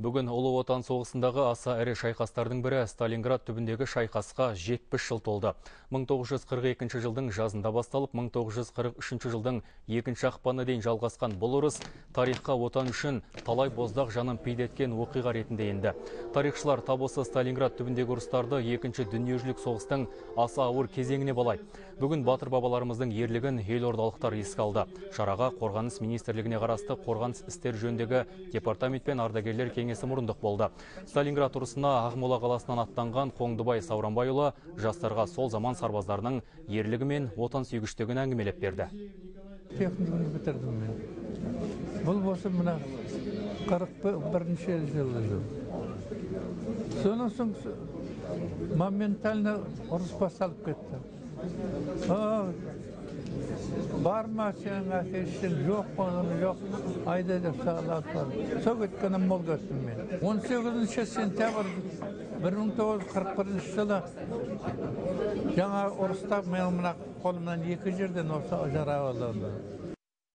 Бүгін Ұлы Отан соғысындағы аса ірі шайқастардың бірі Сталинград түбіндегі шайқасқа 70 жыл толды. 1942 жылдың жазында басталып, 1943 жылдың екінші ақпаны дейін жалғасқан бұл ұрыс тарихқа отан үшін талай боздақ жанын пейдеткен оқиға ретінде енді. Тарихшылар тап осы Сталинград түбіндегі ұрыстарды екінші дүниежүзілік соғыстың аса ауыр кезеңіне балайды. Бүгін батыр бабаларымыздың ерлігін елордалықтар еске алды. Шараға қорғаныс министрлігіне қарасты қорғаныс істер жөніндегі департамент пен ардагерлер мұрындық болды. Сталинград ұрысына Ақмола қаласынан аттанған Қоңдыбай Сауранбайұлы жастарға сол заман сарбаздарының ерлігі мен отан сүйгіштігін әңгімелеп берді. техникумды бітірдім мен бұл болса мына қырық бірінші жылы содан соң моментально ұрыс басталып кетті бар ма сенің әке шешең жоқ балам жоқ айда деп сағалап бар сол кеткеннен мол кеттім мен он сегізінші сентябрь бір мың тоғыз жүз қырық бірінші жылы жаңа ұрыста мен мына қолымнан екі жерден осы жарақат алынды